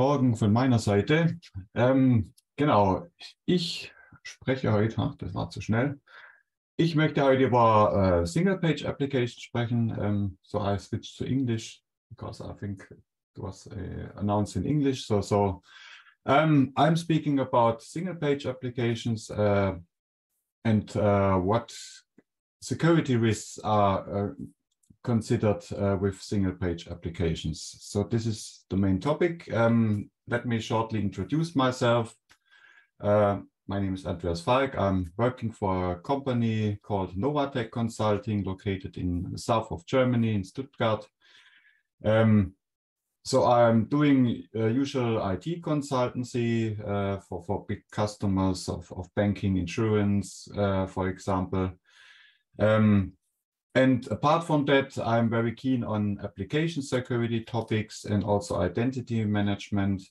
Morgen von meiner Seite. Ähm, genau, ich spreche heute, ach, das war zu schnell. Ich möchte heute über uh, Single-Page Application sprechen. Um, so I switched to English because I think it was uh, announced in English. So, so um, I'm speaking about single-page applications uh, and what security risks are considered uh, with single page applications. So this is the main topic. Um, let me shortly introduce myself. Uh, my name is Andreas Falk. I'm working for a company called Novatec Consulting located in the south of Germany in Stuttgart. Um, so I'm doing uh, usual IT consultancy uh, for, for big customers of, of banking, insurance, uh, for example. Um, and apart from that, I'm very keen on application security topics and also identity management.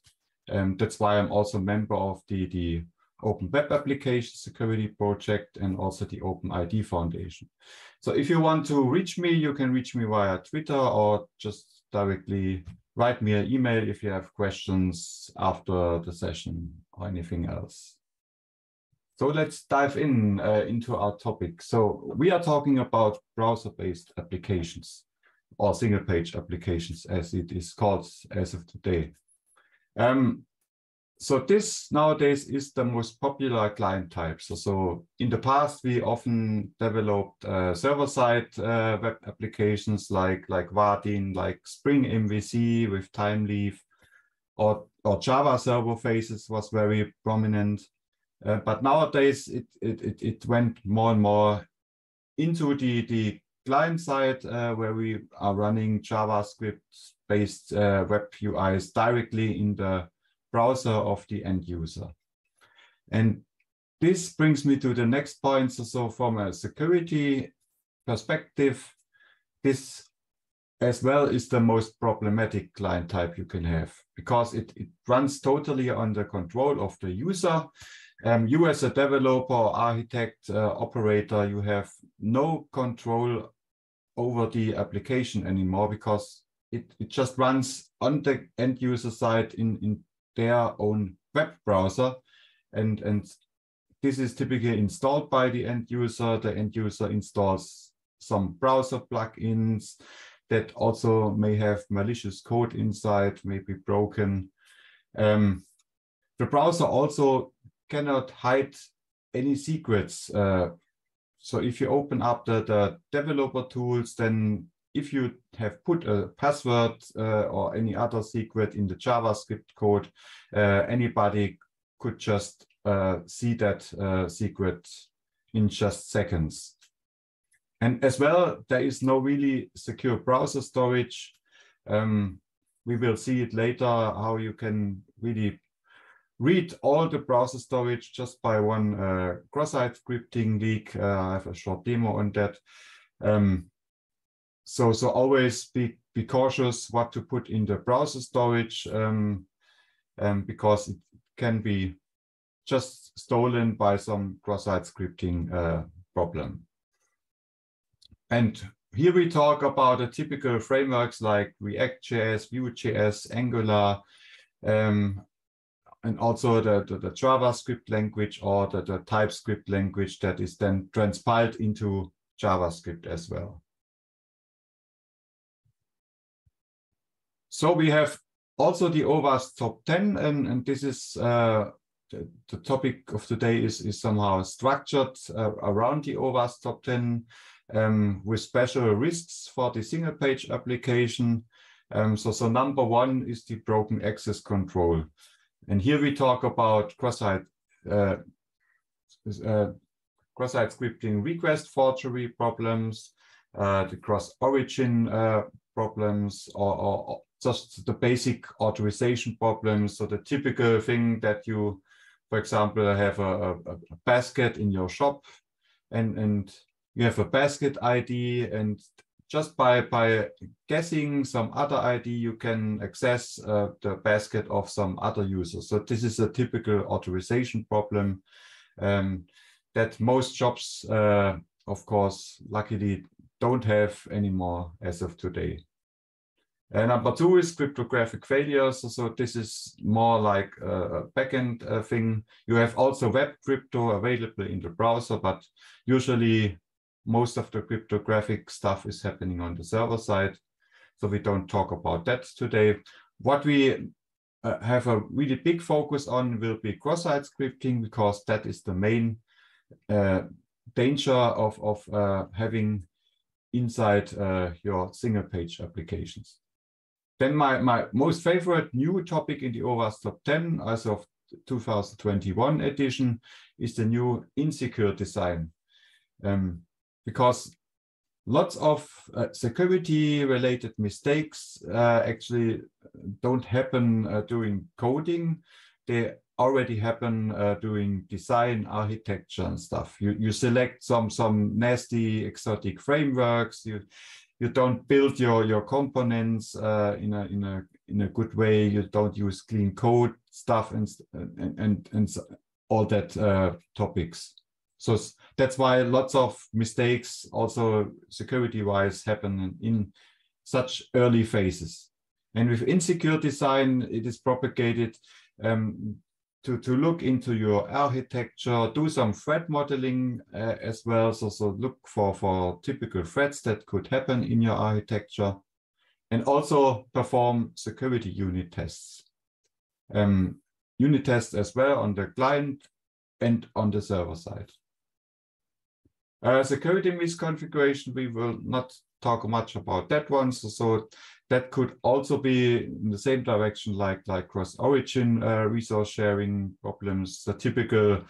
Um, that's why I'm also a member of the, the Open Web Application Security Project and also the Open ID Foundation. So if you want to reach me, you can reach me via Twitter or just directly write me an email if you have questions after the session or anything else. So let's dive in uh, into our topic. So we are talking about browser-based applications or single-page applications as it is called as of today. Um, so this nowadays is the most popular client type. So, so in the past, we often developed uh, server-side uh, web applications like, like Vaadin, like Spring MVC with Thymeleaf, or, or Java server faces was very prominent. Uh, but nowadays, it, it, it, it, went more and more into the, the client side uh, where we are running JavaScript-based uh, web UIs directly in the browser of the end user. And this brings me to the next point. So, so from a security perspective, this as well is the most problematic client type you can have because it, it runs totally under control of the user um, you as a developer, architect, uh, operator, you have no control over the application anymore because it, it just runs on the end user side in, in their own web browser. And, and this is typically installed by the end user. The end user installs some browser plugins that also may have malicious code inside, may be broken. Um, the browser also cannot hide any secrets. Uh, so if you open up the, the developer tools, then if you have put a password uh, or any other secret in the JavaScript code, uh, anybody could just uh, see that uh, secret in just seconds. And as well, there is no really secure browser storage. Um, we will see it later, how you can really read all the browser storage just by one uh, cross-site scripting leak. Uh, I have a short demo on that. Um, so, so always be, be cautious what to put in the browser storage um, um, because it can be just stolen by some cross-site scripting uh, problem. And here we talk about the typical frameworks like React.js, Vue.js, Angular, um, and also the, the, the, JavaScript language or the, the TypeScript language that is then transpiled into JavaScript as well. So we have also the OWASP top 10, and, and this is uh, the, the, topic of today is, is somehow structured uh, around the OWASP top 10 um, with special risks for the single page application. Um, so, so number one is the broken access control. And here we talk about cross-site uh, uh, cross-site scripting request forgery problems, uh, the cross-origin uh, problems, or, or, just the basic authorization problems. So the typical thing that you, for example, have a, a, a basket in your shop and, and you have a basket ID and just by, by guessing some other ID, you can access uh, the basket of some other users. So this is a typical authorization problem um, that most shops, uh, of course, luckily don't have anymore as of today. Uh, number two is cryptographic failures. So, so this is more like a backend uh, thing. You have also web crypto available in the browser, but usually most of the cryptographic stuff is happening on the server side. So we don't talk about that today. What we uh, have a really big focus on will be cross-site scripting because that is the main uh, danger of, of uh, having inside uh, your single page applications. Then my, my most favorite new topic in the OWASP top 10 as of 2021 edition is the new insecure design. Um, because lots of uh, security related mistakes uh, actually don't happen uh, during coding. They already happen uh, doing design, architecture and stuff. You, you select some, some nasty exotic frameworks. You, you don't build your, your components uh, in, a, in, a, in a good way. You don't use clean code stuff and, and, and, and all that uh, topics. So that's why lots of mistakes also security wise happen in such early phases. And with insecure design, it is propagated um, to, to look into your architecture, do some threat modeling uh, as well. So, so look for, for typical threats that could happen in your architecture and also perform security unit tests. Um, unit tests as well on the client and on the server side. Uh, security misconfiguration, we will not talk much about that one. So, so that could also be in the same direction like, like cross-origin uh, resource sharing problems, the typical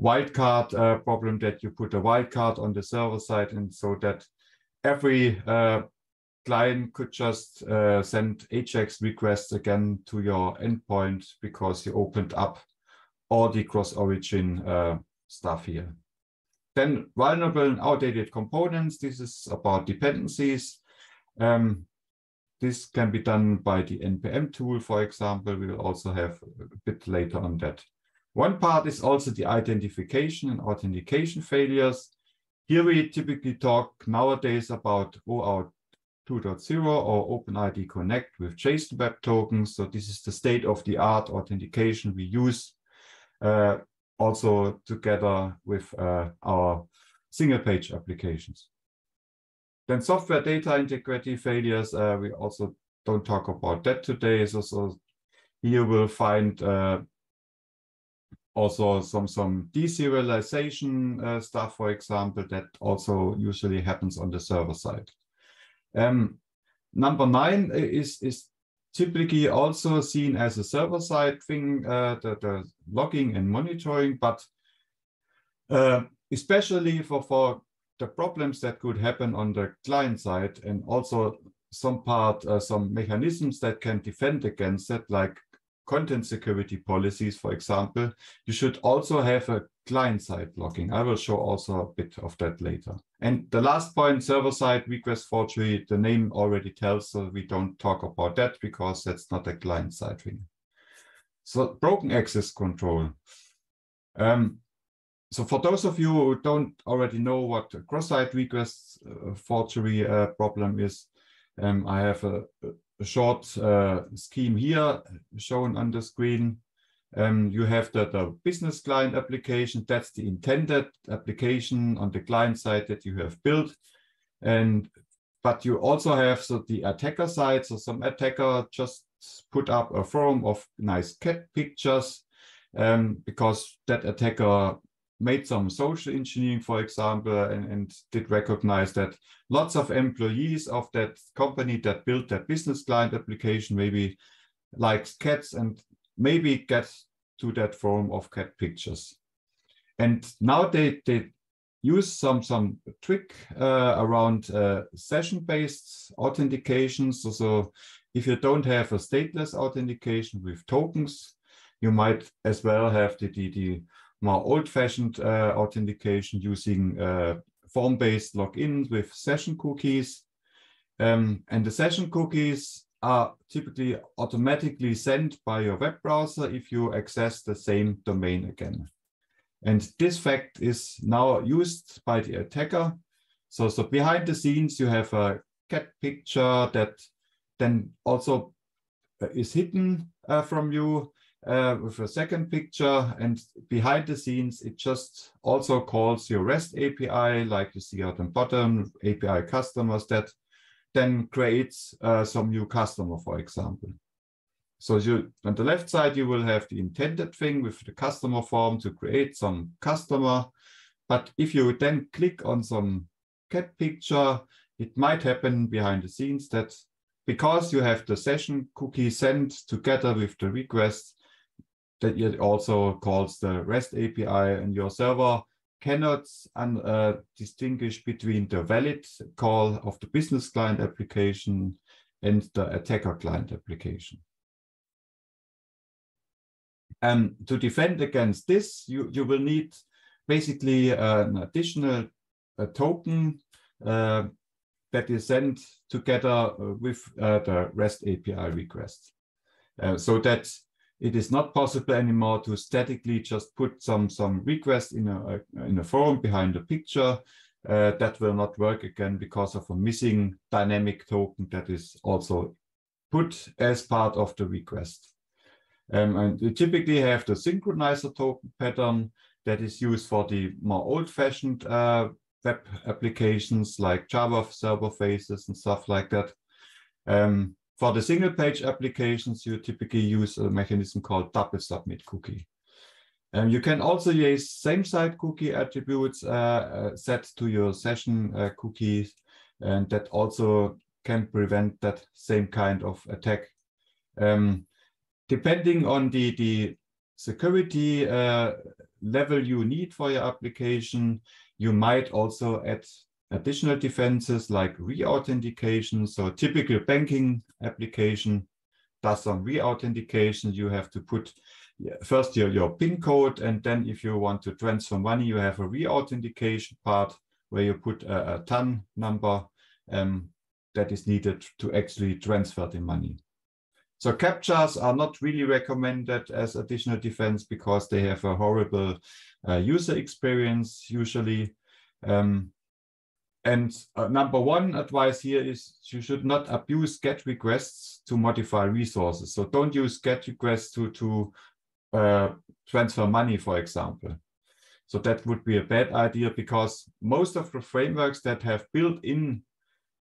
wildcard uh, problem that you put a wildcard on the server side and so that every uh, client could just uh, send AJAX requests again to your endpoint because you opened up all the cross-origin uh, stuff here. Then vulnerable and outdated components. This is about dependencies. Um, this can be done by the NPM tool, for example. We will also have a bit later on that. One part is also the identification and authentication failures. Here we typically talk nowadays about OAuth 2.0 or OpenID Connect with JSON Web Tokens. So this is the state of the art authentication we use uh, also together with uh, our single page applications. Then software data integrity failures, uh, we also don't talk about that today. So, so here we'll find uh, also some, some deserialization uh, stuff, for example, that also usually happens on the server side. Um, number nine is, is typically also seen as a server-side thing, uh, the, the, logging and monitoring, but uh, especially for, for the problems that could happen on the client side and also some part, uh, some mechanisms that can defend against that, like content security policies, for example, you should also have a client-side logging. I will show also a bit of that later. And the last point, server-side request forgery, the name already tells, so we don't talk about that because that's not a client-side thing. So broken access control. Um, so for those of you who don't already know what cross-site request uh, forgery uh, problem is, um, I have a, a short uh, scheme here shown on the screen. Um, you have the, the business client application. That's the intended application on the client side that you have built. And but you also have so the attacker side. So some attacker just put up a forum of nice cat pictures um, because that attacker made some social engineering, for example, and, and, did recognize that lots of employees of that company that built that business client application maybe likes cats and maybe get to that form of cat pictures. And now they, they use some, some trick uh, around uh, session-based authentication. So, so if you don't have a stateless authentication with tokens, you might as well have the, the, the more old-fashioned uh, authentication using uh, form-based login with session cookies. Um, and the session cookies are typically automatically sent by your web browser if you access the same domain again. And this fact is now used by the attacker. So, so behind the scenes, you have a cat picture that then also uh, is hidden uh, from you uh, with a second picture. And behind the scenes, it just also calls your REST API, like you see at the bottom, API customers that then creates uh, some new customer, for example. So you on the left side, you will have the intended thing with the customer form to create some customer. But if you then click on some cat picture, it might happen behind the scenes that because you have the session cookie sent together with the request, that it also calls the REST API and your server cannot uh, distinguish between the valid call of the business client application and the attacker client application. And to defend against this, you, you will need basically an additional token uh, that is sent together with uh, the REST API request. Uh, so that it is not possible anymore to statically just put some, some request in a, in a form behind a picture. Uh, that will not work again because of a missing dynamic token that is also put as part of the request. Um, and we typically have the synchronizer token pattern that is used for the more old-fashioned uh, web applications like Java server faces and stuff like that. Um, for the single page applications, you typically use a mechanism called double submit cookie. Um, you can also use same site cookie attributes uh, uh, set to your session uh, cookies, and that also can prevent that same kind of attack. Um, depending on the, the security uh, level you need for your application, you might also add additional defenses like re-authentication. So typical banking application does some re-authentication. You have to put first your, your PIN code, and then if you want to transfer money, you have a re-authentication part where you put a, a TAN number um, that is needed to actually transfer the money. So CAPTCHAs are not really recommended as additional defense because they have a horrible uh, user experience usually. Um, and uh, number one advice here is you should not abuse GET requests to modify resources. So don't use GET requests to, to uh, transfer money, for example. So that would be a bad idea because most of the frameworks that have built-in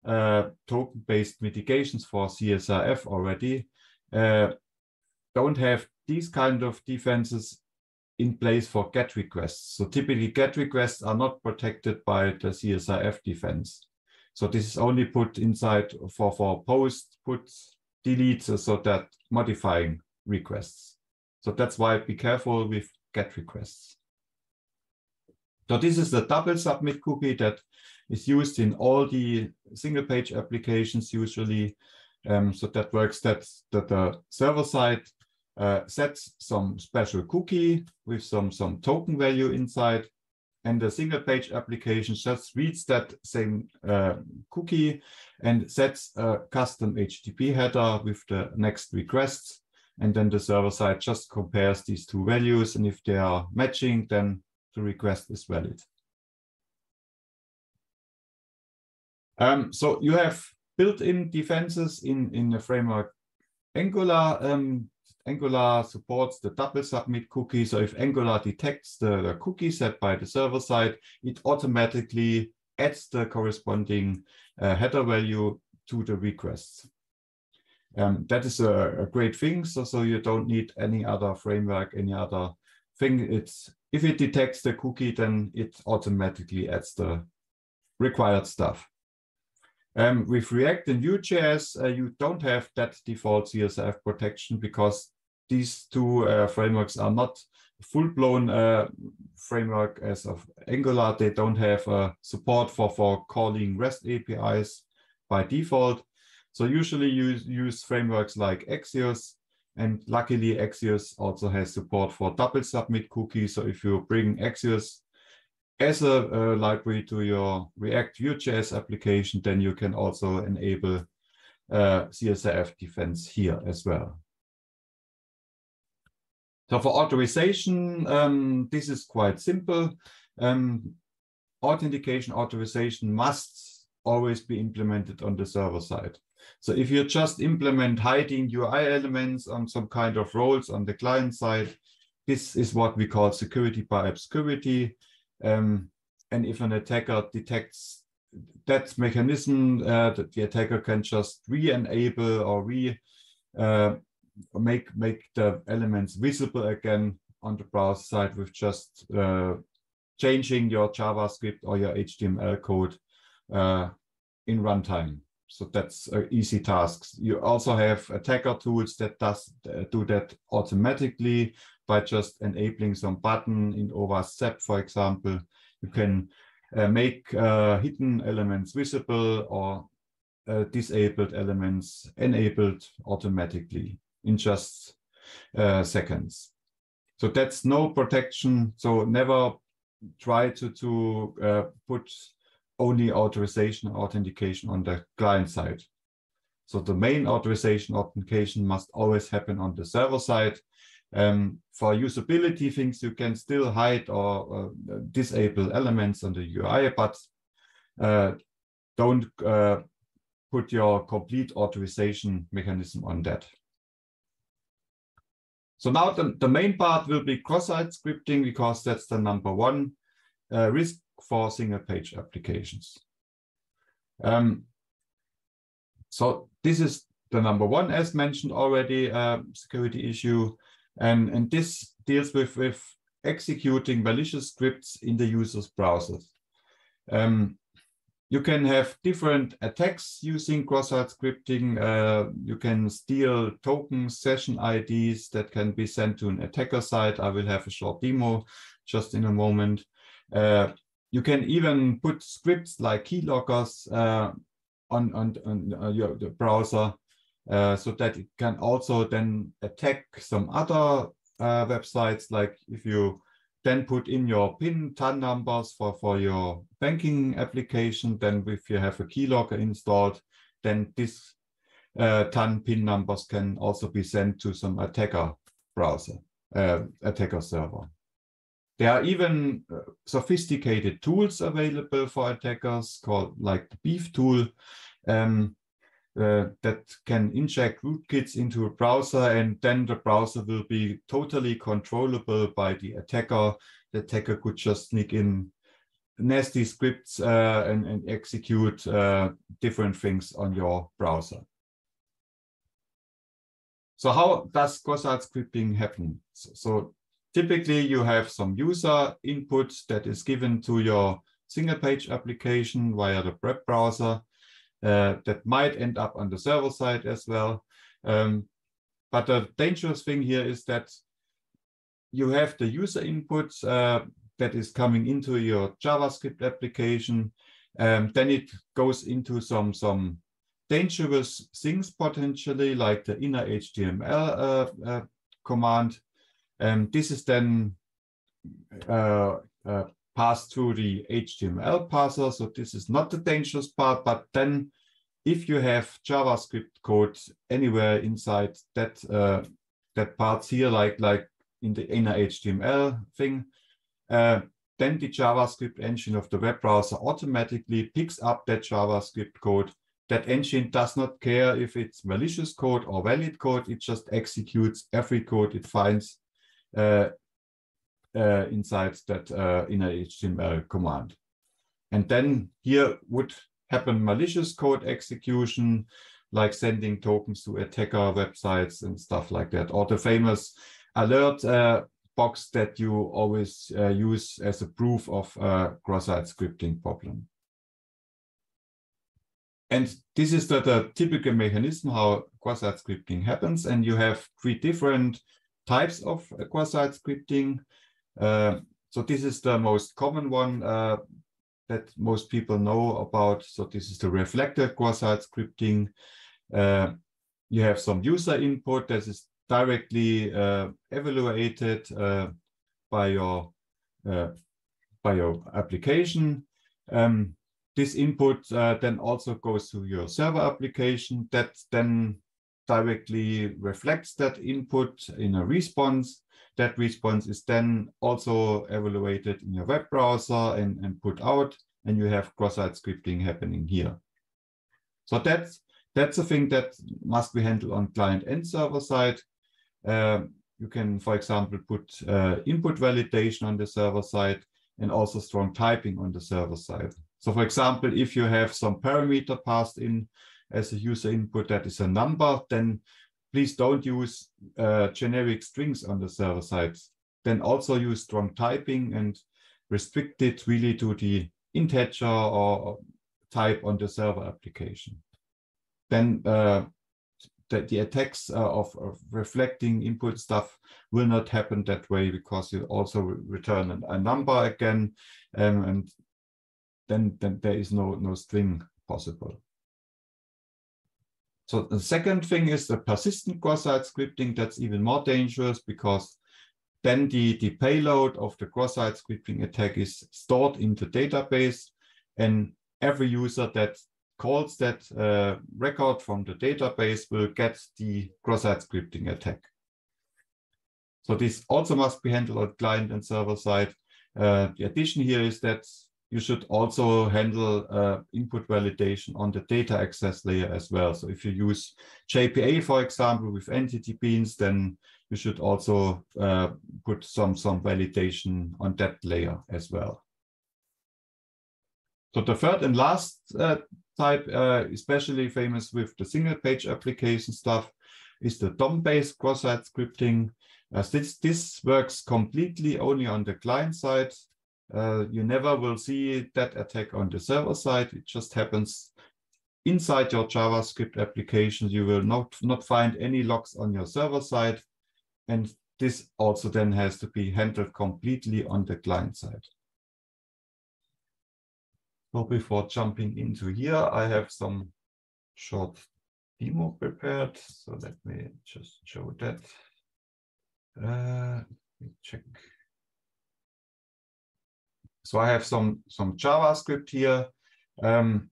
uh, token-based mitigations for CSRF already uh, don't have these kind of defenses in place for GET requests. So typically GET requests are not protected by the CSRF defense. So this is only put inside for, for post, put, deletes, so that modifying requests. So that's why be careful with GET requests. So this is the double submit cookie that is used in all the single page applications usually. Um, so that works that, that the server side uh, sets some special cookie with some, some token value inside. And the single page application just reads that same uh, cookie and sets a custom HTTP header with the next requests. And then the server side just compares these two values. And if they are matching, then the request is valid. Um, so you have built-in defenses in, in the framework Angular. Um, Angular supports the double submit cookie. So if Angular detects the, the cookie set by the server side, it automatically adds the corresponding uh, header value to the requests. Um, that is a, a, great thing. So, so you don't need any other framework, any other thing. It's if it detects the cookie, then it automatically adds the required stuff. Um, with React and Vue.js, uh, you don't have that default CSRF protection because these two uh, frameworks are not full-blown uh, framework as of Angular. They don't have uh, support for, for calling REST APIs by default. So usually you use frameworks like Axios, and luckily Axios also has support for double submit cookies. So if you bring Axios as a, a library to your React Vue.js application, then you can also enable uh, CSRF defense here as well. So for authorization, um, this is quite simple. Um, authentication authorization must always be implemented on the server side. So if you just implement hiding UI elements on some kind of roles on the client side, this is what we call security by obscurity. Um, and if an attacker detects that mechanism, uh, that the attacker can just re-enable or re uh, make make the elements visible again on the browser side with just uh, changing your JavaScript or your HTML code uh, in runtime. So that's an easy task. You also have attacker tools that does uh, do that automatically by just enabling some button in SEP, for example. You can uh, make uh, hidden elements visible or disabled elements enabled automatically in just uh, seconds. So that's no protection. So never try to, to uh, put only authorization authentication on the client side. So the main authorization authentication must always happen on the server side. Um, for usability things, you can still hide or uh, disable elements on the UI, but uh, don't uh, put your complete authorization mechanism on that. So now the, the main part will be cross-site scripting because that's the number one uh, risk for single page applications. Um, so this is the number one, as mentioned already, uh, security issue. And, and this deals with, with executing malicious scripts in the user's browsers. Um, you can have different attacks using cross-site scripting. Uh, you can steal tokens, session IDs that can be sent to an attacker site. I will have a short demo just in a moment. Uh, you can even put scripts like keyloggers uh, on, on, on uh, your browser uh, so that it can also then attack some other uh, websites. Like if you then put in your PIN TAN numbers for, for your banking application, then if you have a keylogger installed, then this uh, TAN PIN numbers can also be sent to some attacker browser, uh, attacker server. There are even uh, sophisticated tools available for attackers called like the BeEF tool um, uh, that can inject rootkits into a browser and then the browser will be totally controllable by the attacker. The attacker could just sneak in nasty scripts uh, and, and, execute uh, different things on your browser. So how does cross-site scripting happen? So, so Typically, you have some user input that is given to your single page application via the web browser that might end up on the server side as well. Um, but the dangerous thing here is that you have the user input uh, that is coming into your JavaScript application. Um, then it goes into some, some dangerous things potentially, like the inner HTML uh, uh, command um, this is then uh, uh, passed through the HTML parser. So this is not the dangerous part, but then if you have JavaScript code anywhere inside that uh, that parts here, like like in the inner HTML thing, uh, then the JavaScript engine of the web browser automatically picks up that JavaScript code. That engine does not care if it's malicious code or valid code. It just executes every code it finds uh, uh, inside that uh, inner HTML command. And then here would happen malicious code execution, like sending tokens to attacker websites and stuff like that, or the famous alert uh, box that you always uh, use as a proof of a cross-site scripting problem. And this is the, the typical mechanism how cross-site scripting happens. And you have three different types of cross-site scripting. Uh, so this is the most common one uh, that most people know about. So this is the reflected cross-site scripting. Uh, you have some user input that is directly uh, evaluated uh, by your uh, by your application. Um, this input then also goes to your server application that then directly reflects that input in a response. That response is then also evaluated in your web browser and, and put out, and you have cross-site scripting happening here. So that's that's a thing that must be handled on client and server side. Uh, you can, for example, put uh, input validation on the server side and also strong typing on the server side. So for example, if you have some parameter passed in as a user input that is a number, then please don't use uh, generic strings on the server side. Then also use strong typing and restrict it really to the integer or type on the server application. Then uh, the, the attacks uh, of, of, reflecting input stuff will not happen that way because you also return a, a number again um, and then, then there is no, no string possible. So the second thing is the persistent cross-site scripting. That's even more dangerous because then the, the payload of the cross-site scripting attack is stored in the database and every user that calls that uh, record from the database will get the cross-site scripting attack. So this also must be handled on client and server side. Uh, the addition here is that you should also handle uh, input validation on the data access layer as well. So if you use JPA, for example, with entity beans, then you should also uh, put some, some validation on that layer as well. So the third and last uh, type, uh, especially famous with the single page application stuff, is the DOM-based cross-site scripting. As this, this works completely only on the client side uh, you never will see that attack on the server side. It just happens inside your JavaScript application. You will not, not find any logs on your server side. And this also then has to be handled completely on the client side. So before jumping into here, I have some short demo prepared. So let me just show that. Uh, let me check. So I have some, some JavaScript here um,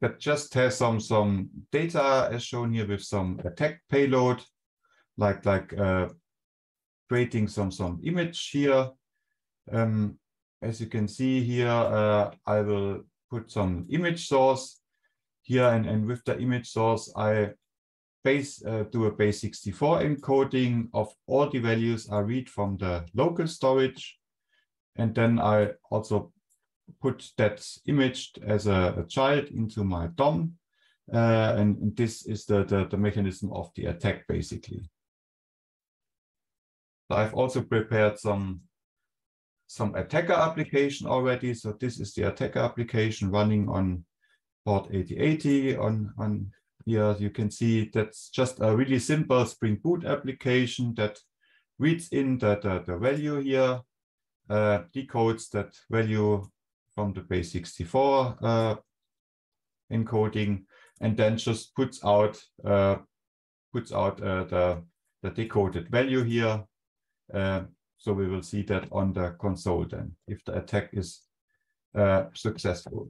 that just has some, some data as shown here with some attack payload, like, like uh, creating some, some image here. Um, as you can see here, uh, I will put some image source here and, and with the image source, I base uh, do a base 64 encoding of all the values I read from the local storage and then I also put that image as a, a child into my DOM. Uh, and, and, this is the, the, the, mechanism of the attack, basically. I've also prepared some, some attacker application already. So this is the attacker application running on port 8080 on, on here. You can see that's just a really simple Spring Boot application that reads in the, the, the value here uh, decodes that value from the base 64 uh, encoding and then just puts out uh, puts out uh, the, the decoded value here. Uh, so we will see that on the console then if the attack is uh, successful.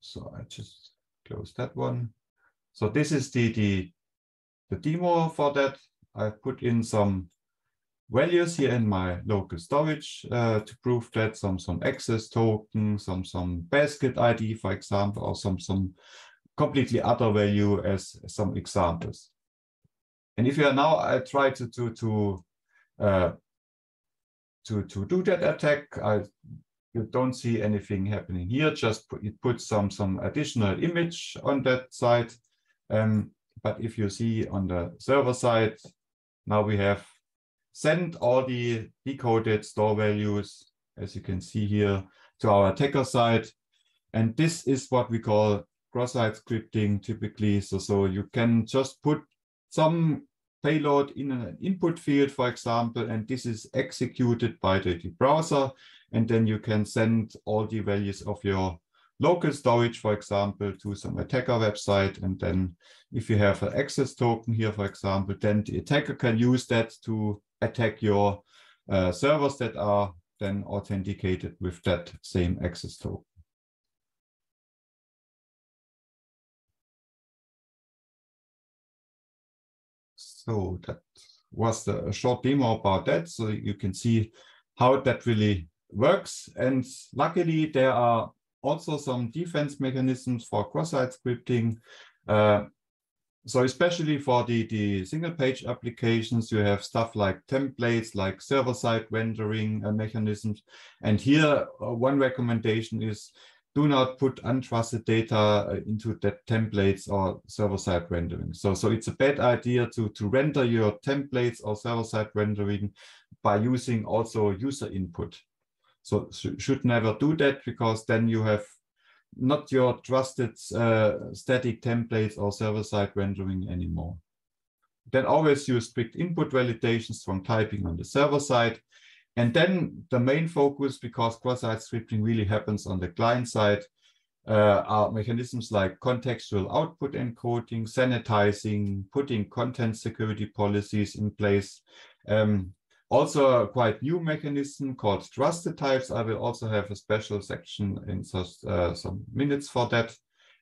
So I just close that one. So this is the, the, the demo for that. I put in some values here in my local storage uh, to prove that some some access token, some some basket ID, for example, or some some completely other value as some examples. And if you are now I try to to to uh, to to do that attack, I you don't see anything happening here. Just put, it puts some some additional image on that side. Um, but if you see on the server side, now we have send all the decoded store values, as you can see here, to our attacker side. And this is what we call cross-site scripting typically. So, so you can just put some payload in an input field, for example, and this is executed by the, the browser. And then you can send all the values of your local storage, for example, to some attacker website. And then if you have an access token here, for example, then the attacker can use that to attack your uh, servers that are then authenticated with that same access token. So that was the short demo about that. So you can see how that really works. And luckily, there are also some defense mechanisms for cross-site scripting. Uh, so especially for the, the single page applications, you have stuff like templates, like server-side rendering uh, mechanisms. And here, uh, one recommendation is do not put untrusted data uh, into that templates or server-side rendering. So, so it's a bad idea to, to render your templates or server-side rendering by using also user input. So sh should never do that because then you have not your trusted uh, static templates or server-side rendering anymore. Then always use strict input validations from typing on the server side. And then the main focus, because cross-site scripting really happens on the client side, uh, are mechanisms like contextual output encoding, sanitizing, putting content security policies in place, um, also a quite new mechanism called trusted types. I will also have a special section in just uh, some minutes for that.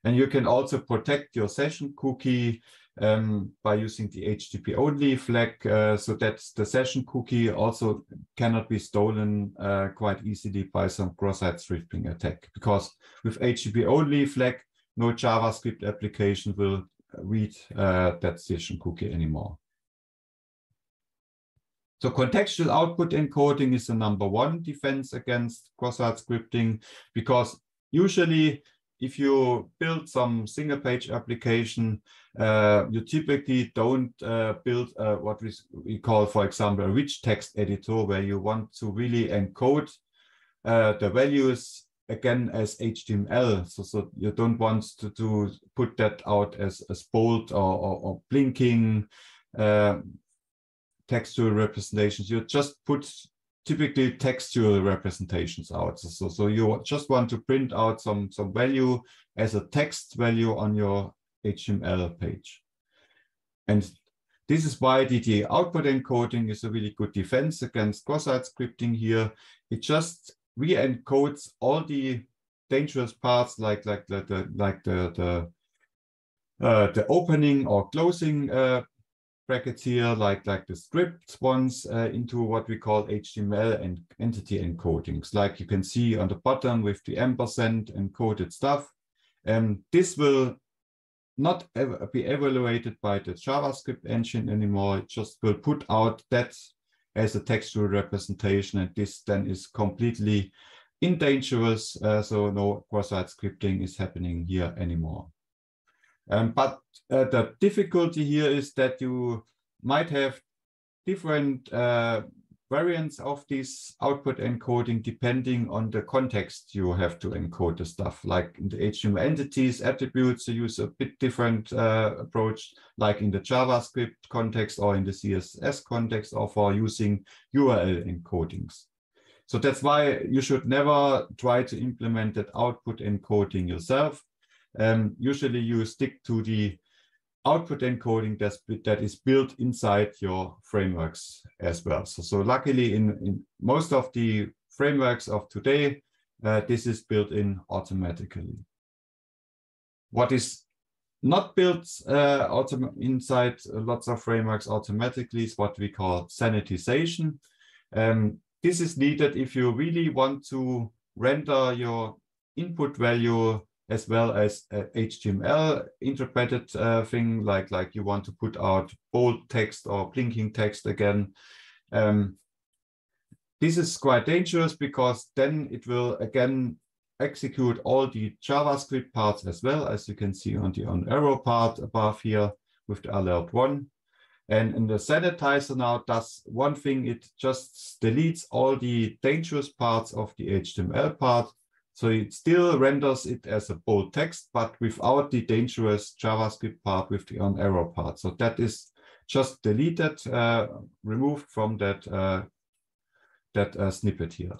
And you can also protect your session cookie um, by using the HTTP only flag uh, so that the session cookie also cannot be stolen uh, quite easily by some cross-site scripting attack. Because with HTTP only flag, no JavaScript application will read uh, that session cookie anymore. So contextual output encoding is the number one defense against cross-site scripting because usually if you build some single page application, uh, you typically don't uh, build uh, what we, we, call, for example, a rich text editor where you want to really encode uh, the values again as HTML. So, so you don't want to, to put that out as, as bold or, or, or blinking uh, textual representations. You just put typically textual representations out. So, so you just want to print out some, some value as a text value on your HTML page. And this is why the output encoding is a really good defense against cross-site scripting here. It just re-encodes all the dangerous parts like like the, the like the the uh, the opening or closing uh, brackets here, like, like the script ones uh, into what we call HTML and entity encodings, like you can see on the bottom with the ampersand encoded stuff. And this will not ever be evaluated by the JavaScript engine anymore. It just will put out that as a textual representation. And this then is completely indangerous. Uh, so no cross-site scripting is happening here anymore. Um, but uh, the difficulty here is that you might have different uh, variants of this output encoding depending on the context you have to encode the stuff. Like in the HTML entities, attributes, you use a bit different uh, approach, like in the JavaScript context or in the CSS context, or for using URL encodings. So that's why you should never try to implement that output encoding yourself um, usually you stick to the output encoding that's, that is built inside your frameworks as well. So, so luckily in, in most of the frameworks of today, uh, this is built in automatically. What is not built uh, inside lots of frameworks automatically is what we call sanitization. Um, this is needed if you really want to render your input value as well as HTML interpreted uh, thing, like, like you want to put out bold text or blinking text again. Um, this is quite dangerous because then it will again execute all the JavaScript parts as well, as you can see on the onerror part above here with the alert one. And in the sanitizer now does one thing, it just deletes all the dangerous parts of the HTML part so it still renders it as a bold text, but without the dangerous JavaScript part with the onerror part. So that is just deleted, uh, removed from that, uh, that uh, snippet here.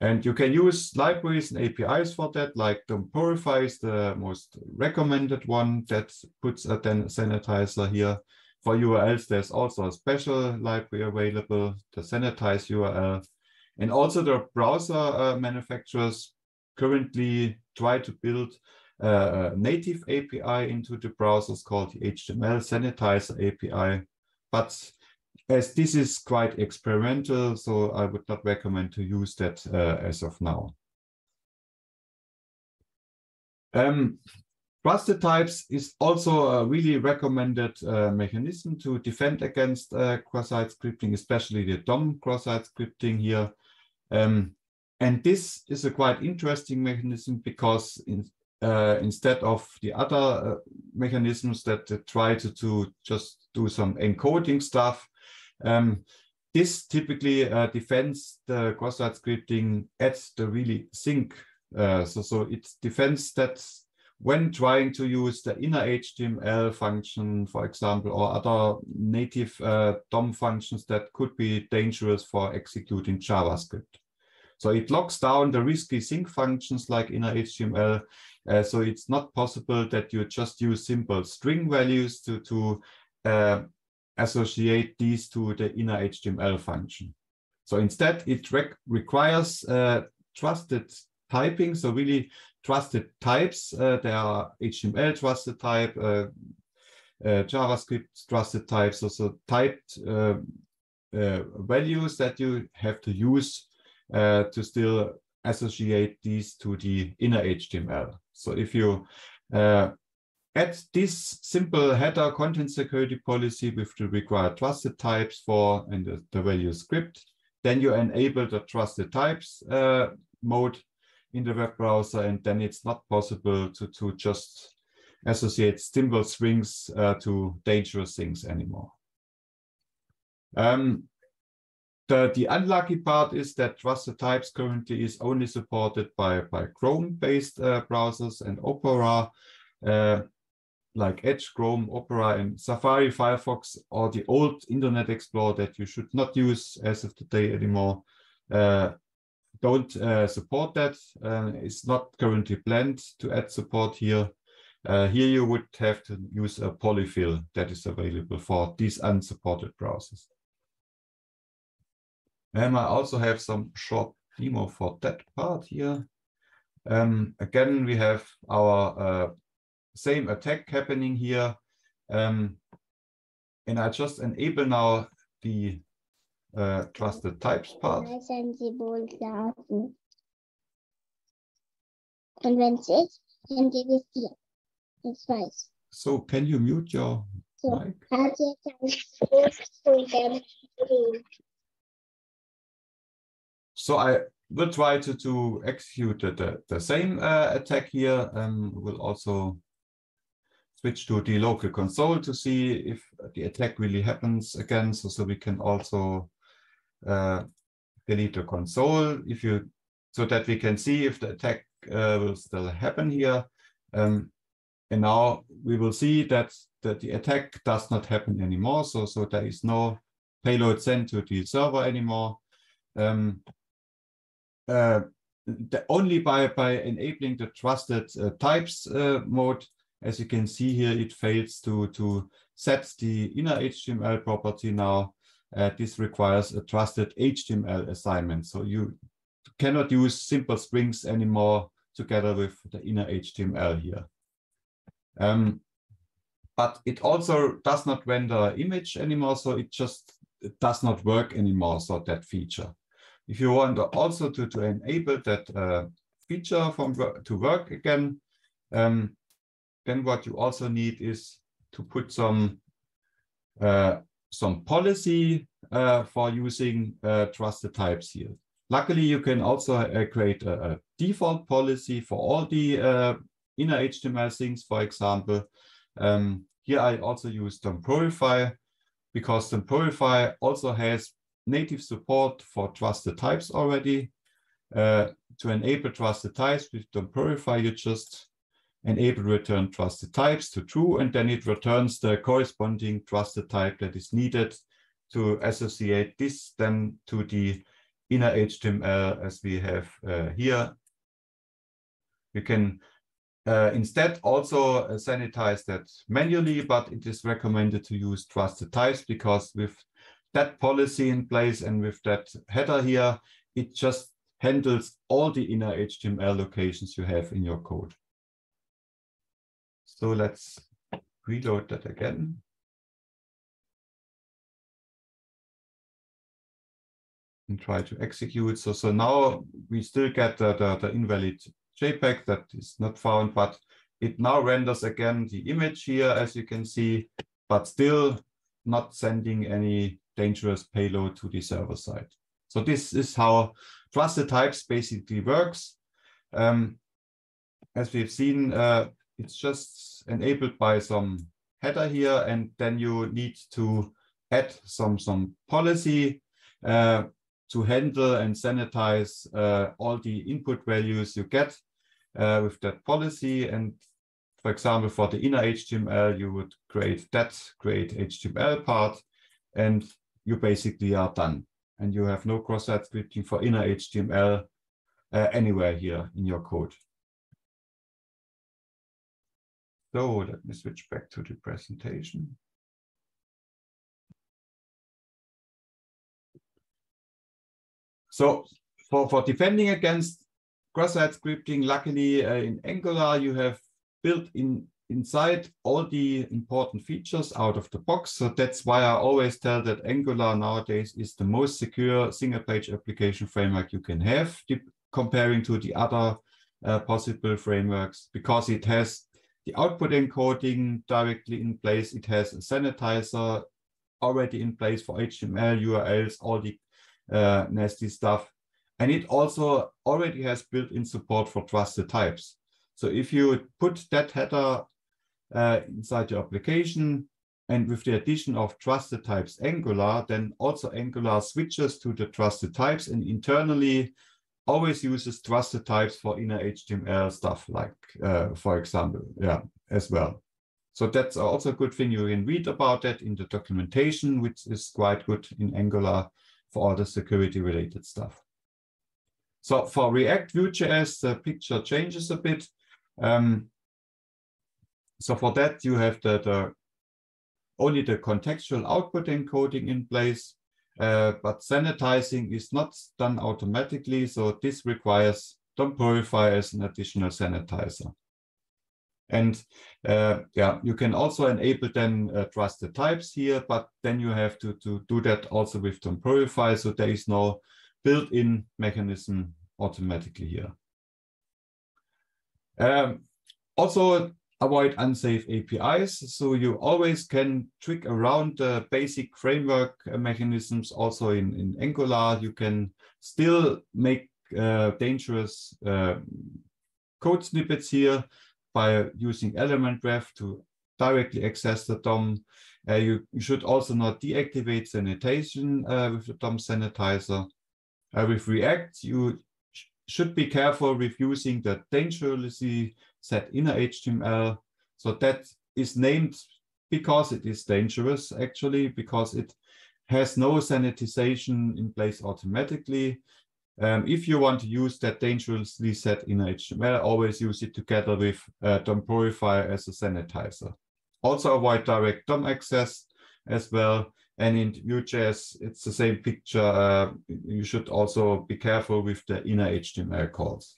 And you can use libraries and APIs for that, like Purify is the most recommended one that puts a then sanitizer here. For URLs, there's also a special library available, the sanitize URL. And also the browser uh, manufacturers currently try to build a native API into the browsers called the HTML Sanitizer API. But as this is quite experimental, so I would not recommend to use that uh, as of now. Um, types is also a really recommended uh, mechanism to defend against uh, cross-site scripting, especially the DOM cross-site scripting here. Um, and this is a quite interesting mechanism because in, uh, instead of the other uh, mechanisms that try to, to just do some encoding stuff, um, this typically uh, defends the cross-site scripting at the really sink. Uh, so, so it defends that when trying to use the inner HTML function, for example, or other native uh, DOM functions that could be dangerous for executing JavaScript. So it locks down the risky sink functions like inner HTML. Uh, so it's not possible that you just use simple string values to, to uh, associate these to the inner HTML function. So instead, it requires uh, trusted typing, so really trusted types. Uh, there are HTML trusted type, uh, uh, JavaScript trusted types, also typed uh, uh, values that you have to use uh, to still associate these to the inner HTML. So if you add this simple header content security policy with the required trusted types for and the, the value script, then you enable the trusted types mode in the web browser, and then it's not possible to, to just associate simple strings uh, to dangerous things anymore. Um, the, unlucky part is that trusted types currently is only supported by, by Chrome-based uh, browsers and Opera, uh, like Edge, Chrome, Opera, and Safari, Firefox, or the old Internet Explorer that you should not use as of today anymore. Uh, don't uh, support that. Uh, it's not currently planned to add support here. Uh, here you would have to use a polyfill that is available for these unsupported browsers. And I also have some short demo for that part here. Um, again, we have our uh, same attack happening here. Um, and I just enable now the uh, trusted types part. Und wenn es ist, dann gebe ich dir. Ich weiß. So, can you mute your So, mic? hat jetzt ein Groß So I will try to, to execute the, the, same uh, attack here. We'll also switch to the local console to see if the attack really happens again. So, so we can also uh, delete the console if you so that we can see if the attack uh, will still happen here. Um, and now we will see that, that the attack does not happen anymore. So, so there is no payload sent to the server anymore. Um, the, only by, by enabling the trusted uh, types uh, mode, as you can see here, it fails to, to set the inner HTML property now uh, this requires a trusted HTML assignment. So you cannot use simple strings anymore together with the inner HTML here. Um, but it also does not render image anymore, so it just it does not work anymore, so that feature. If you want also to, to enable that uh, feature from to work again, um, then what you also need is to put some uh, some policy uh, for using uh, trusted types here. Luckily, you can also uh, create a, a, default policy for all the uh, inner HTML things, for example. Um, here I also use DOM Purify because DOM Purify also has native support for trusted types already. Uh, to enable trusted types with purify. you just enable return trusted types to true, and then it returns the corresponding trusted type that is needed to associate this then to the inner HTML as we have uh, here. You can uh, instead also uh, sanitize that manually, but it is recommended to use trusted types because with that policy in place and with that header here, it just handles all the inner HTML locations you have in your code. So let's reload that again. And try to execute. So, so now we still get the, the, the invalid JPEG that is not found, but it now renders again the image here, as you can see, but still not sending any dangerous payload to the server side. So this is how trusted types basically works. Um, as we've seen, uh, it's just enabled by some header here, and then you need to add some, some policy uh, to handle and sanitize uh, all the input values you get uh, with that policy. And for example, for the inner HTML, you would create that create HTML part, and you basically are done. And you have no cross-site scripting for inner HTML uh, anywhere here in your code. So let me switch back to the presentation. So for, for defending against cross-site scripting, luckily uh, in Angular, you have built in inside all the important features out of the box. So that's why I always tell that Angular nowadays is the most secure single page application framework you can have comparing to the other uh, possible frameworks because it has the output encoding directly in place. It has a sanitizer already in place for HTML, URLs, all the uh, nasty stuff. And it also already has built-in support for trusted types. So if you put that header uh, inside your application and with the addition of trusted types Angular, then also Angular switches to the trusted types and internally always uses trusted types for inner HTML stuff like, uh, for example, yeah, as well. So that's also a good thing. You can read about that in the documentation, which is quite good in Angular for all the security related stuff. So for React Vue.js, the picture changes a bit. Um, so for that, you have the, the only the contextual output encoding in place, uh, but sanitizing is not done automatically. So this requires DOM Purify as an additional sanitizer. And uh, yeah, you can also enable then uh, trusted types here, but then you have to, to do that also with DOM Purify. So there is no built-in mechanism automatically here. Um, also avoid unsafe APIs. So you always can trick around the basic framework mechanisms. Also in, in Angular, you can still make uh, dangerous uh, code snippets here by using element ref to directly access the DOM. Uh, you, you, should also not deactivate sanitation uh, with the DOM sanitizer. Uh, with React, you sh should be careful with using the dangerously set inner HTML. So that is named because it is dangerous, actually, because it has no sanitization in place automatically. Um, if you want to use that dangerously set inner HTML, always use it together with uh, DOM purifier as a sanitizer. Also avoid direct DOM access as well. And in Vue.js, it's the same picture. Uh, you should also be careful with the inner HTML calls.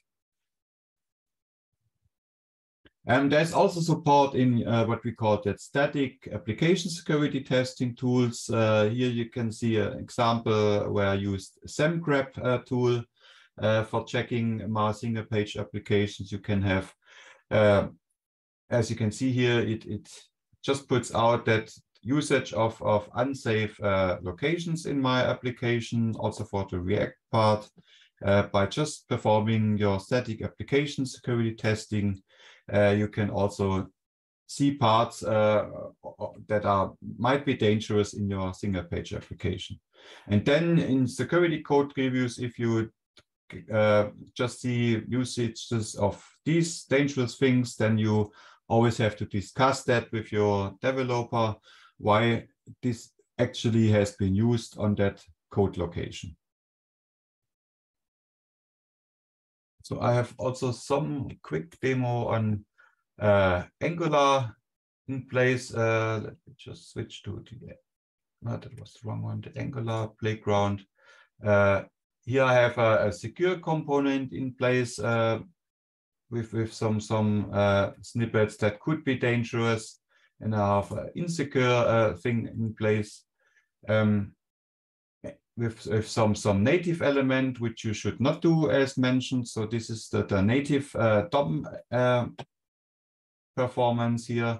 And there's also support in uh, what we call that static application security testing tools. Uh, here you can see an example where I used Semgrep uh, tool uh, for checking my single page applications. You can have, uh, as you can see here, it, it just puts out that usage of, of unsafe uh, locations in my application, also for the React part, by just performing your static application security testing you can also see parts uh, that are might be dangerous in your single page application. And then in security code reviews, if you uh, just see usages of these dangerous things, then you always have to discuss that with your developer, why this actually has been used on that code location. So I have also some quick demo on uh, Angular in place. Uh, let me just switch to the, no, that was the wrong one, the Angular playground. Uh, here I have a, a, secure component in place uh, with, with some, some uh, snippets that could be dangerous. And I have an insecure uh, thing in place. Um, with, with some, some native element, which you should not do as mentioned. So this is the, the native uh, DOM uh, performance here,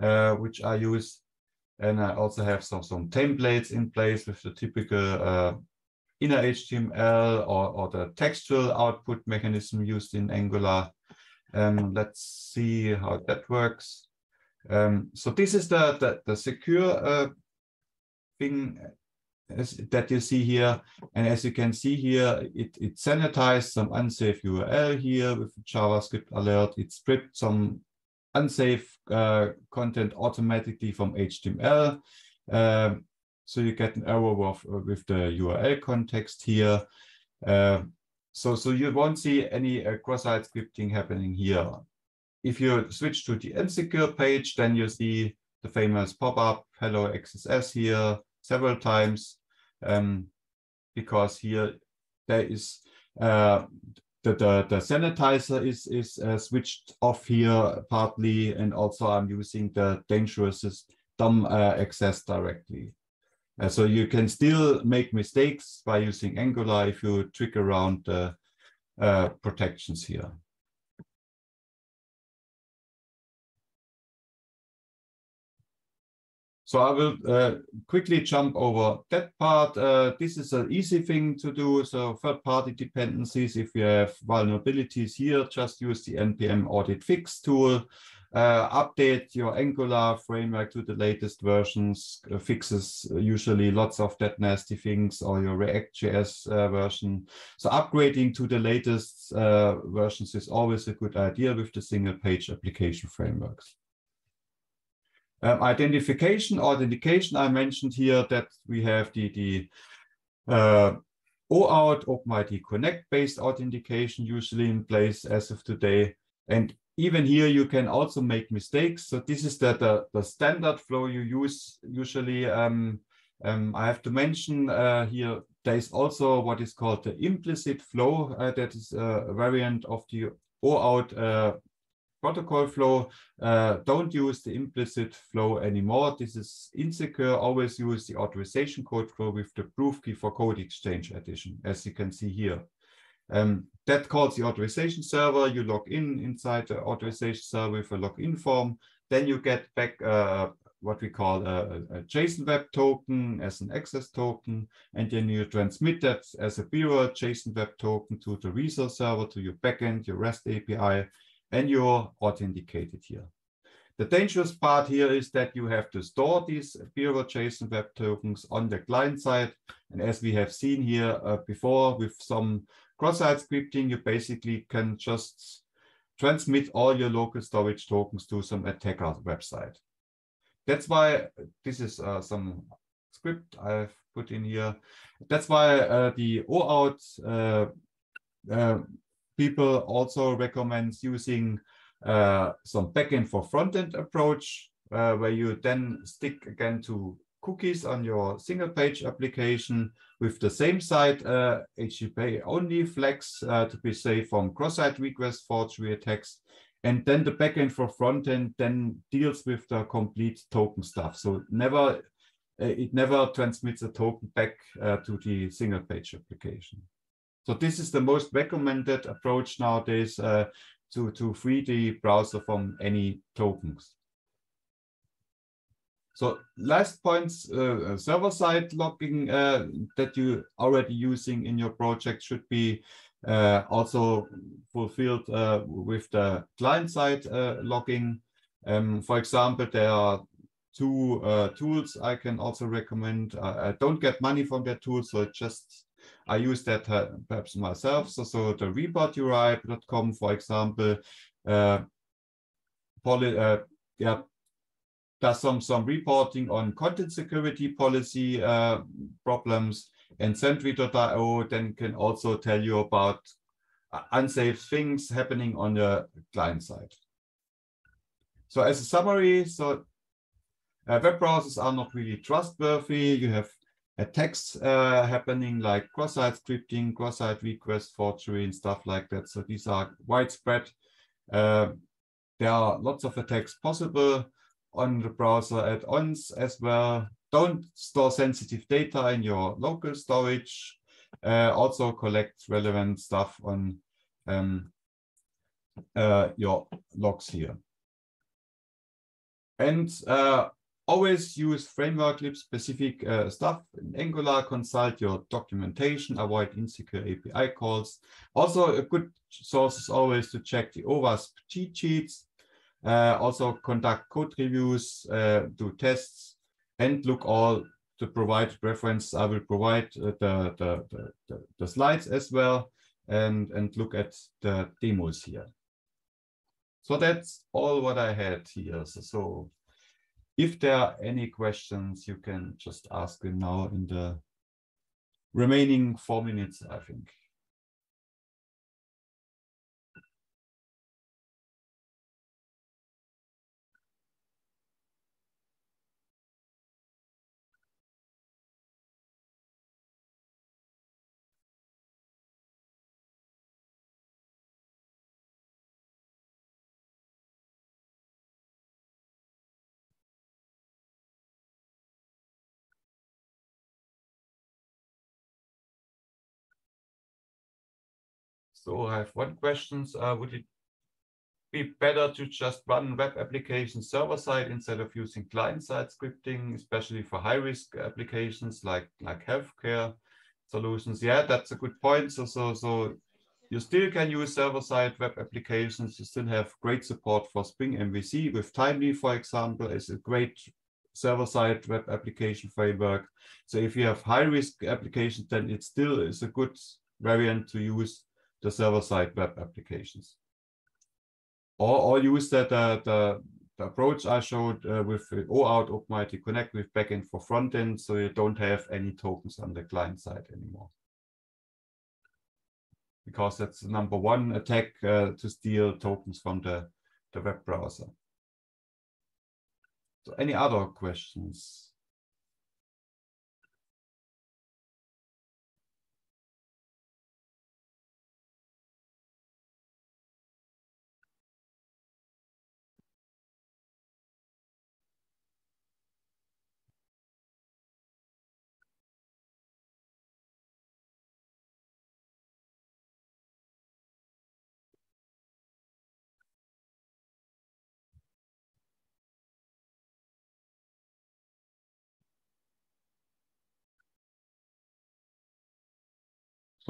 uh, which I use. And I also have some, some templates in place with the typical uh, inner HTML or, or the textual output mechanism used in Angular. Um, let's see how that works. Um, so this is the, the, the secure uh, thing as, that you see here. And as you can see here, it, it sanitized some unsafe URL here with JavaScript alert. It stripped some unsafe uh, content automatically from HTML. Um, so you get an error with, with the URL context here. Uh, so, so you won't see any uh, cross-site scripting happening here. If you switch to the insecure page, then you see the famous pop-up hello XSS here several times um, because here there is uh, the, the, the sanitizer is, is uh, switched off here partly, and also I'm using the dangerous DOM uh, access directly. Uh, so you can still make mistakes by using Angular if you trick around the uh, protections here. So I will uh, quickly jump over that part. Uh, this is an easy thing to do. So third-party dependencies, if you have vulnerabilities here, just use the npm audit fix tool. Uh, update your Angular framework to the latest versions, uh, fixes usually lots of that nasty things, or your React.js uh, version. So upgrading to the latest uh, versions is always a good idea with the single page application frameworks. Um, identification, authentication, I mentioned here that we have the, the uh, OAuth, OpenID Connect based authentication usually in place as of today. And even here, you can also make mistakes. So this is the, the, the standard flow you use usually. Um, um, I have to mention uh, here, there is also what is called the implicit flow. Uh, that is a variant of the OAuth uh, protocol flow. Uh, don't use the implicit flow anymore. This is insecure. Always use the authorization code flow with the proof key for code exchange addition, as you can see here. Um, that calls the authorization server. You log in inside the authorization server with a login form. Then you get back uh, what we call a, a, JSON web token as an access token. And then you transmit that as a bearer JSON web token to the resource server, to your backend, your REST API and you're authenticated here. The dangerous part here is that you have to store these Bearer JSON Web Tokens on the client side. And as we have seen here uh, before with some cross-site scripting, you basically can just transmit all your local storage tokens to some attacker website. That's why this is uh, some script I've put in here. That's why uh, the OAuth uh, uh people also recommend using uh, some backend for frontend approach, uh, where you then stick again to cookies on your single page application with the same site uh, HTTP only flags uh, to be safe from cross-site request forgery attacks. And then the backend for frontend then deals with the complete token stuff. So never, uh, it never transmits a token back uh, to the single page application. So this is the most recommended approach nowadays uh, to, to free the browser from any tokens. So last points, uh, server-side logging uh, that you already using in your project should be uh, also fulfilled uh, with the client-side uh, logging. Um, for example, there are two uh, tools I can also recommend. I don't get money from that tool, so just I use that uh, perhaps myself. So, so the reporturi.com, for example, uh, poly, uh, yeah, does some, some reporting on content security policy uh, problems. And Sentry.io then can also tell you about unsafe things happening on the client side. So as a summary, so uh, web browsers are not really trustworthy. You have attacks uh, happening like cross-site scripting, cross-site request forgery and stuff like that. So these are widespread. Uh, there are lots of attacks possible on the browser add-ons as well. Don't store sensitive data in your local storage. Uh, also collect relevant stuff on um, uh, your logs here. And uh, always use framework lib specific uh, stuff in Angular, consult your documentation, avoid insecure API calls. Also a good source is always to check the OWASP cheat sheets, uh, also conduct code reviews, uh, do tests, and look all to provide reference. I will provide uh, the, the, the, the, slides as well and, and look at the demos here. So that's all what I had here. So, so if there are any questions, you can just ask them now in the remaining four minutes, I think. So I have one question. Uh, would it be better to just run web application server side instead of using client side scripting, especially for high risk applications like, like healthcare solutions? Yeah, that's a good point. So, so, so you still can use server side web applications. You still have great support for Spring MVC with Thymeleaf, for example, is a great server side web application framework. So if you have high risk applications, then it still is a good variant to use the server-side web applications. Or, or use that uh, the, the approach I showed uh, with OAuth OpenID Connect with backend for frontend, so you don't have any tokens on the client side anymore. Because that's the number one attack uh, to steal tokens from the, the web browser. So any other questions?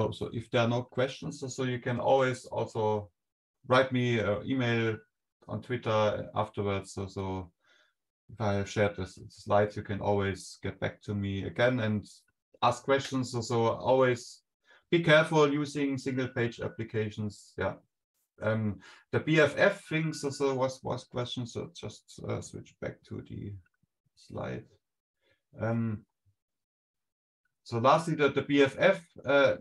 So, so if there are no questions, so you can always also write me an email on Twitter afterwards. So, so if I have shared the slides, you can always get back to me again and ask questions. So, so always be careful using single page applications. Yeah. Um, the BFF things so was was question. So just uh, switch back to the slide. Um, so lastly, the, the BFF, uh,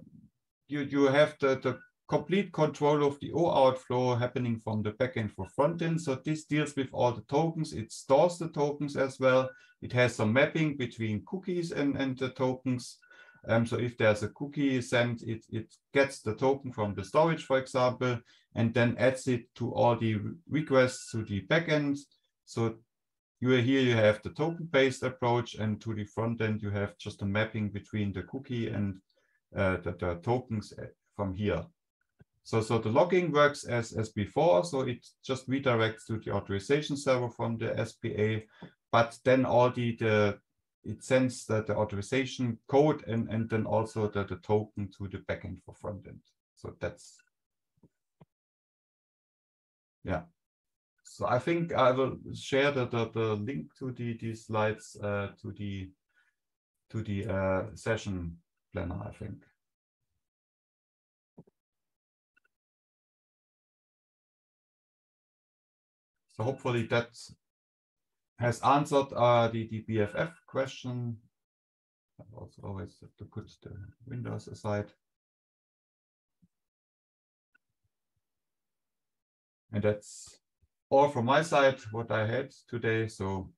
you, you have the, the complete control of the OAuth flow happening from the backend for frontend. So this deals with all the tokens. It stores the tokens as well. It has some mapping between cookies and, and the tokens. Um, so if there's a cookie sent, it, it gets the token from the storage, for example, and then adds it to all the requests to the backend. So you are here you have the token-based approach, and to the front end you have just a mapping between the cookie and the, the, tokens uh, from here. So, so the logging works as, as before. So it just redirects to the authorization server from the SPA, but then all the, the it sends the, the authorization code and, and then also the, the token to the backend for frontend. So that's, yeah. So I think I will share the, the, the link to the, these slides uh, to the to the uh, session planner, I think. So hopefully that has answered uh, the, the BFF question. I also always have to put the windows aside. And that's all from my side, what I had today. So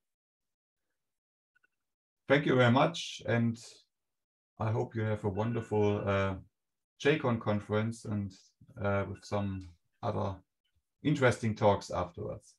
thank you very much. And I hope you have a wonderful uh, JCON conference and uh, with some other interesting talks afterwards.